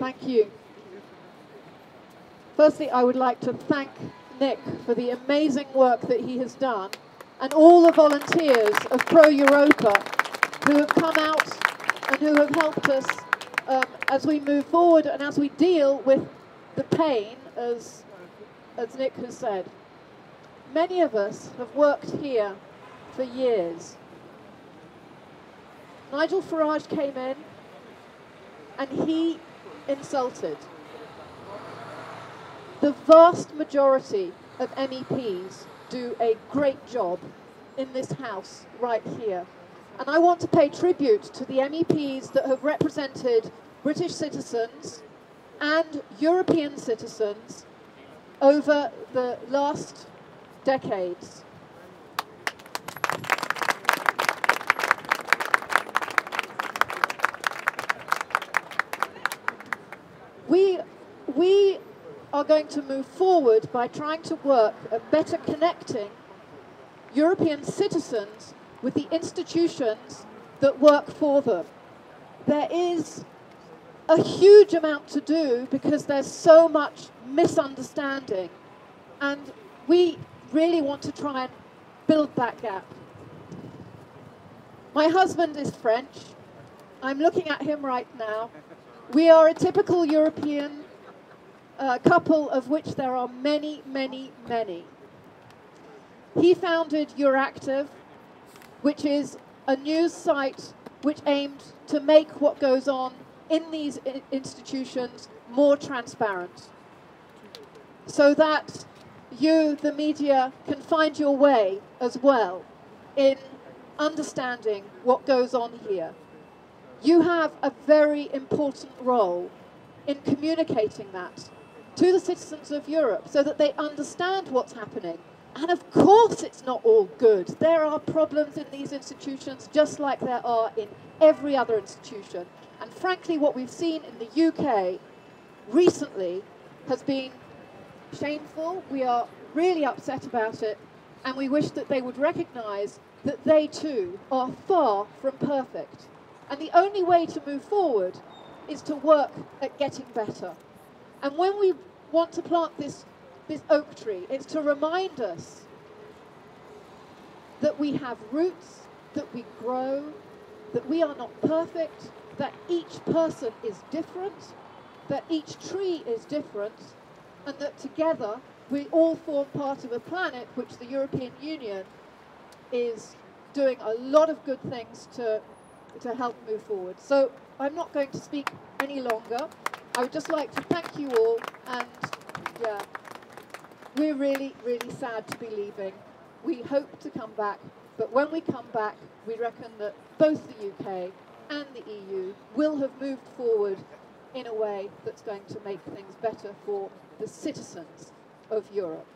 Thank you. Firstly, I would like to thank Nick for the amazing work that he has done and all the volunteers of Pro Europa who have come out and who have helped us um, as we move forward and as we deal with the pain, as, as Nick has said. Many of us have worked here for years. Nigel Farage came in and he insulted the vast majority of MEPs do a great job in this House right here. And I want to pay tribute to the MEPs that have represented British citizens and European citizens over the last decades. We, we are going to move forward by trying to work at better connecting European citizens with the institutions that work for them. There is a huge amount to do because there's so much misunderstanding and we really want to try and build that gap. My husband is French. I'm looking at him right now. We are a typical European uh, couple of which there are many, many, many. He founded Euractiv, which is a news site which aimed to make what goes on in these institutions more transparent so that you, the media, can find your way as well in understanding what goes on here. You have a very important role in communicating that to the citizens of Europe so that they understand what's happening. And of course, it's not all good. There are problems in these institutions just like there are in every other institution. And frankly, what we've seen in the UK recently has been shameful. We are really upset about it. And we wish that they would recognize that they too are far from perfect. And the only way to move forward is to work at getting better. And when we want to plant this, this oak tree, it's to remind us that we have roots, that we grow, that we are not perfect, that each person is different, that each tree is different, and that together we all form part of a planet which the European Union is doing a lot of good things to, to help move forward. So I'm not going to speak any longer. I would just like to thank you all and yeah, we're really, really sad to be leaving. We hope to come back, but when we come back, we reckon that both the UK and the EU will have moved forward in a way that's going to make things better for the citizens of Europe.